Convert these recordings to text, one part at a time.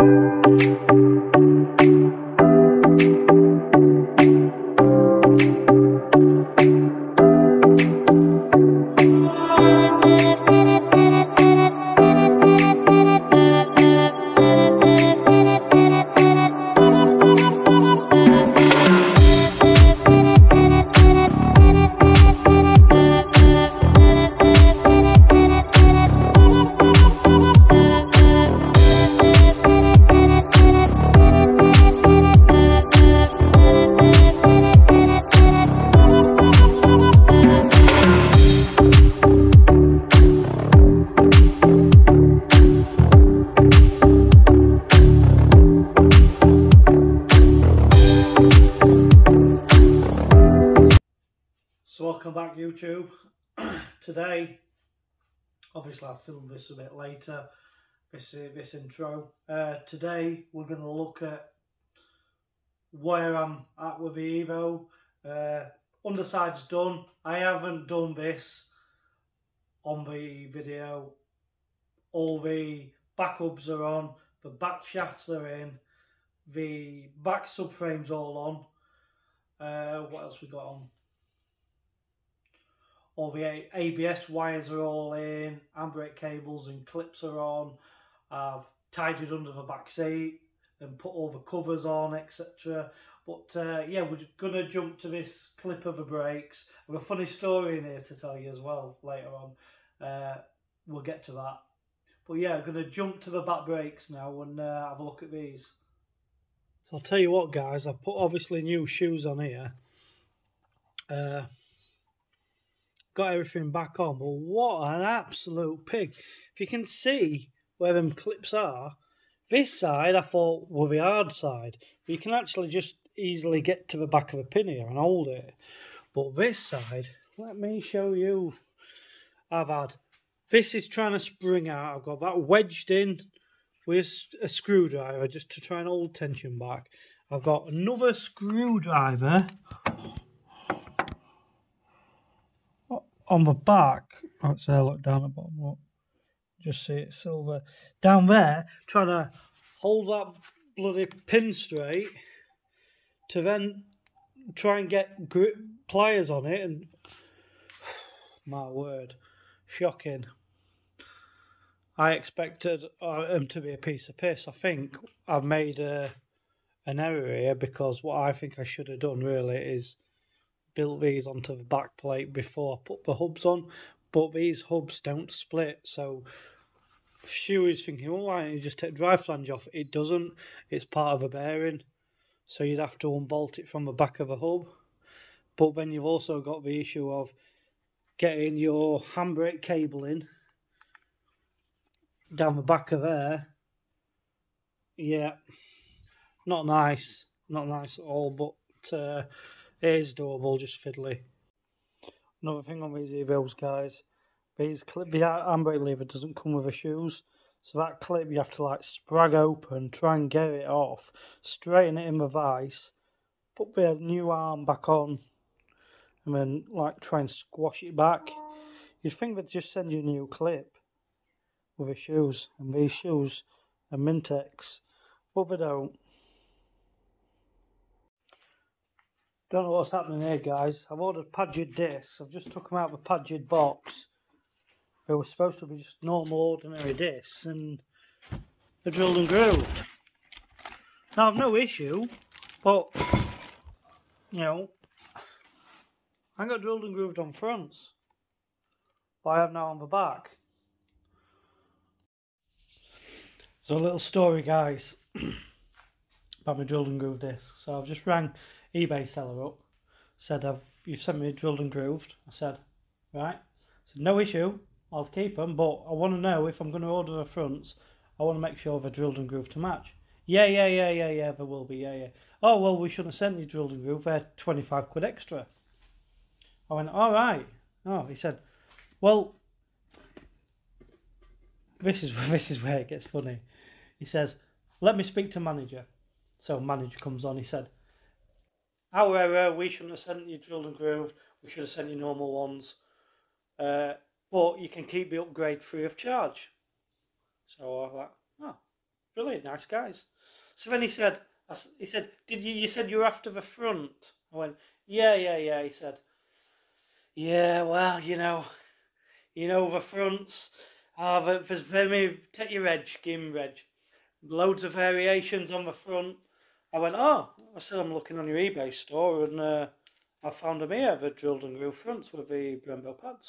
So welcome back YouTube. Today, obviously I filmed this a bit later, this, uh, this intro. Uh, today we're going to look at where I'm at with the Evo. Uh, underside's done. I haven't done this on the video. All the back hubs are on, the back shafts are in, the back subframe's all on. Uh, what else we got on? All the ABS wires are all in, handbrake cables and clips are on. I've tied it under the back seat and put all the covers on, etc. But uh, yeah, we're going to jump to this clip of the brakes. I've got a funny story in here to tell you as well later on. Uh, we'll get to that. But yeah, I'm going to jump to the back brakes now and uh, have a look at these. So I'll tell you what, guys, I've put obviously new shoes on here. Uh, got everything back on. But what an absolute pig. If you can see where them clips are, this side I thought were the hard side. But you can actually just easily get to the back of the pin here and hold it. But this side, let me show you. I've had, this is trying to spring out. I've got that wedged in with a screwdriver just to try and hold tension back. I've got another screwdriver on the back, say I look down at the bottom, look, just see it silver. Down there, trying to hold that bloody pin straight to then try and get grip pliers on it and my word, shocking. I expected uh, him to be a piece of piss. I think I've made a, an error here because what I think I should have done really is built these onto the back plate before I put the hubs on, but these hubs don't split. So few is thinking, well, why don't you just take drive flange off? It doesn't. It's part of a bearing, so you'd have to unbolt it from the back of a hub. But then you've also got the issue of getting your handbrake cable in down the back of there. Yeah, not nice, not nice at all. But uh, it is doable, just fiddly. Another thing on these Evos, guys, these clip, the handbrake lever doesn't come with the shoes. So that clip you have to like sprag open, try and get it off, straighten it in the vise, put the new arm back on, and then like try and squash it back. You'd think they'd just send you a new clip with the shoes, and these shoes are Mintex, but they don't. Don't know what's happening here, guys. I've ordered Pagid discs. I've just took them out of the Pagid box. They were supposed to be just normal, ordinary discs, and they're drilled and grooved. Now, I've no issue, but, you know, I got drilled and grooved on fronts, but I have now on the back. So, a little story, guys, about my drilled and grooved disc. So, I've just rang eBay seller up, said, I've, you've sent me drilled and grooved. I said, right. Said, no issue, I'll keep them, but I want to know if I'm going to order the fronts, I want to make sure they're drilled and grooved to match. Yeah, yeah, yeah, yeah, yeah, there will be, yeah, yeah. Oh, well, we shouldn't have sent you drilled and grooved, they're 25 quid extra. I went, all right. Oh, he said, well, this is, this is where it gets funny. He says, let me speak to manager. So manager comes on, he said, our error, we shouldn't have sent you drilled and grooved, we should have sent you normal ones. Uh, but you can keep the upgrade free of charge. So I was like, oh, brilliant, nice guys. So then he said, he said, did you, you said you were after the front? I went, yeah, yeah, yeah. He said, yeah, well, you know, you know the fronts. Uh, there's very take your edge, give reg. Loads of variations on the front. I went, oh, I said I'm looking on your eBay store and uh, I found them here, the drilled and groove fronts with the Brembo pads.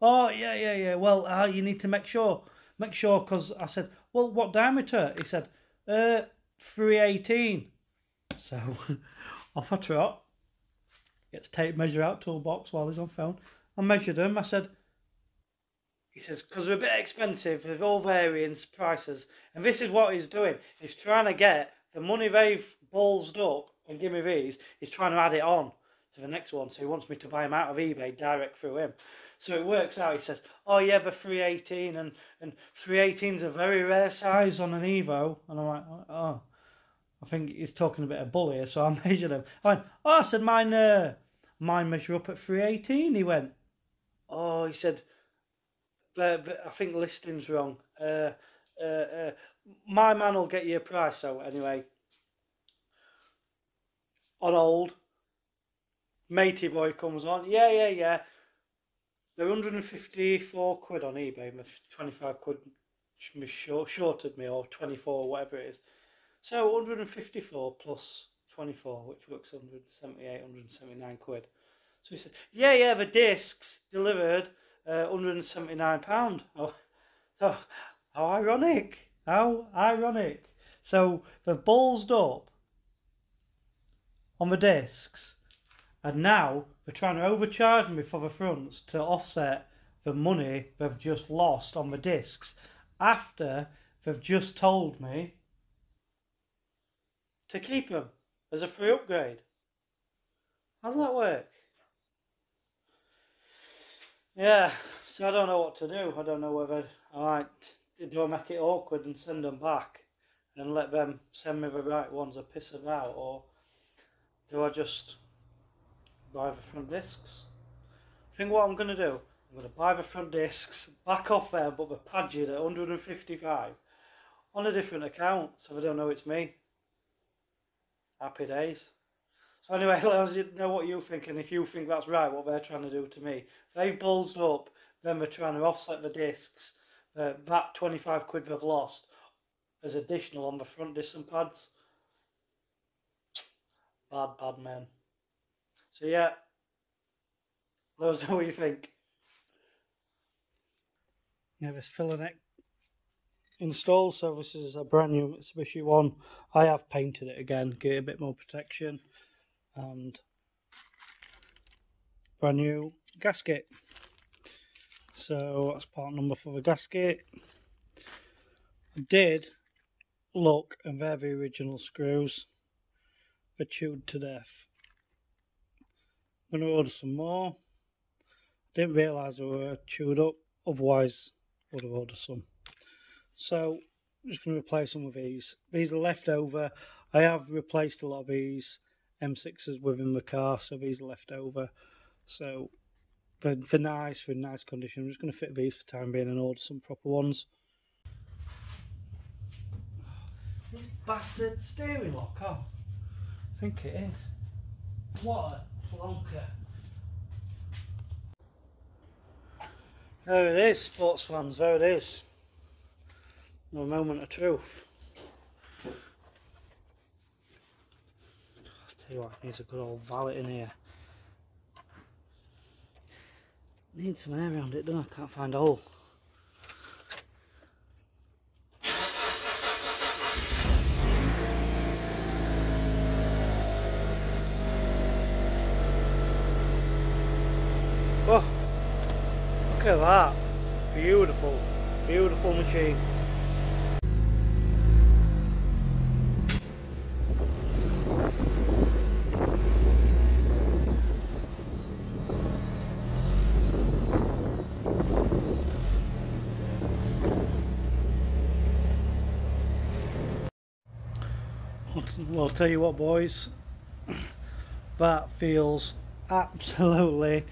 Oh, yeah, yeah, yeah. Well, uh, you need to make sure. Make sure, because I said, well, what diameter? He said, uh, 318. So, off I trot. Gets tape measure out, toolbox while he's on phone. I measured them. I said, he says, because they're a bit expensive, with all variants, prices. And this is what he's doing. He's trying to get the money they've ballsed up and give me these, he's trying to add it on to the next one. So he wants me to buy them out of eBay direct through him. So it works out. He says, "Oh yeah, the 318 and and 318 is a very rare size on an Evo." And I'm like, "Oh, I think he's talking a bit of bull here." So I measured him. I went, "Oh, I said mine, uh, mine measure up at 318." He went, "Oh," he said, the, the, "I think listing's wrong." Uh, uh, uh, my man will get you a price. So anyway, on old, matey boy comes on. Yeah, yeah, yeah. They're 154 quid on eBay, 25 quid short, shorted me, or 24, whatever it is. So 154 plus 24, which works 178, 179 quid. So he said, yeah, yeah, the discs delivered uh, 179 pound. Oh, oh, how ironic! How ironic! So they've ballsed up on the discs and now they're trying to overcharge me for the fronts to offset the money they've just lost on the discs after they've just told me to keep them as a free upgrade. How does that work? Yeah, so I don't know what to do. I don't know whether I might do I make it awkward and send them back and let them send me the right ones or piss them out or do I just buy the front discs. I think what I'm going to do, I'm going to buy the front discs, back off there, but the Pagid at 155 on a different account, so they don't know it's me. Happy days. So anyway, let us know what you think, and if you think that's right, what they're trying to do to me. If they've bulged up, then they're trying to offset the discs. Uh, that 25 quid they've lost as additional on the front disc pads. Bad, bad men. So yeah, let us know what you think. Yeah, this filler neck installed. So this is a brand new Mitsubishi one. I have painted it again, get a bit more protection, and brand new gasket. So that's part number for the gasket. I did look and they're the original screws. They're chewed to death. I'm going to order some more. Didn't realise they were chewed up, otherwise I would have ordered some. So I'm just going to replace some of these. These are left over. I have replaced a lot of these M6s within the car, so these are left over. So for, for nice, for nice condition, I'm just going to fit these for time being and order some proper ones. This bastard steering lock, oh. I think it is. What a Flonker. There it is, sports fans, there it is. No moment of truth. I'll tell you what, needs a good old valet in here. Need some air around it, don't I? Can't find a hole. Oh, Look at that. Beautiful, beautiful machine. Well, I'll tell you what, boys, that feels absolutely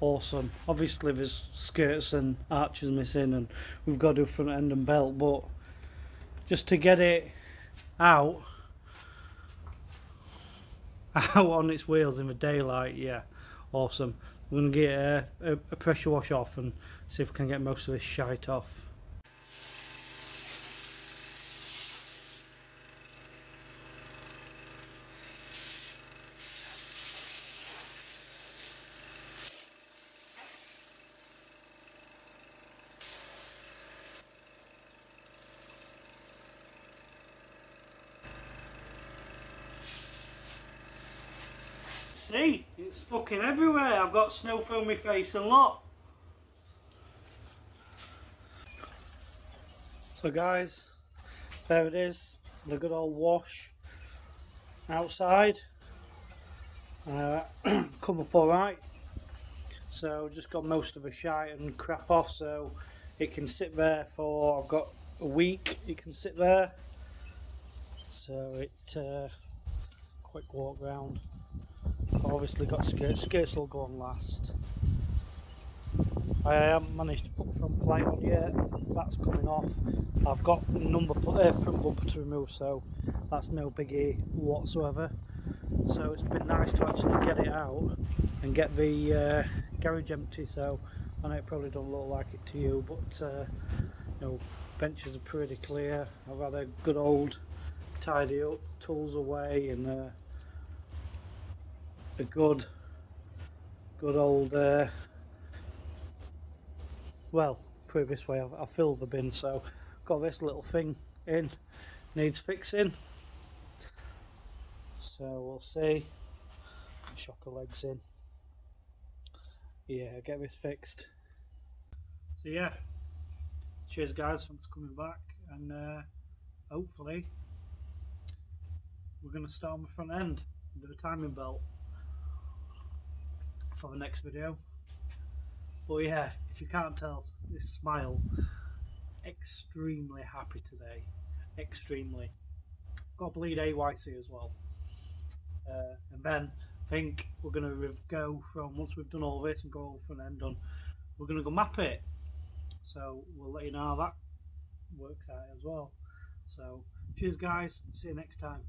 awesome. Obviously there's skirts and arches missing and we've got to do front end and belt but just to get it out out on its wheels in the daylight yeah awesome going to get a, a, a pressure wash off and see if we can get most of this shite off see, it's fucking everywhere. I've got snow through my face and lot. So guys, there it is, the good old wash outside. Uh, come up alright. So just got most of the shite and crap off so it can sit there for, I've got a week, it can sit there. So it, uh, quick walk round obviously got skirts, skirts will go on last. I haven't managed to put front plate on yet, that's coming off. I've got number uh, front bumper to remove so that's no biggie whatsoever. So it's been nice to actually get it out and get the uh, garage empty so I know it probably don't look like it to you but uh, you know benches are pretty clear. I've had a good old tidy up, tools away and uh, a good good old uh, well put it this way I've, I've filled the bin so got this little thing in needs fixing. So we'll see. Shocker legs in. Yeah get this fixed. So yeah cheers guys thanks for coming back and uh, hopefully we're going to start on the front end a timing belt for the next video. But yeah, if you can't tell, this smile, extremely happy today. Extremely. Got to bleed AYC as well. Uh, and then I think we're going to go from, once we've done all this and go from end on, we're going to go map it. So we'll let you know how that works out as well. So cheers guys, see you next time.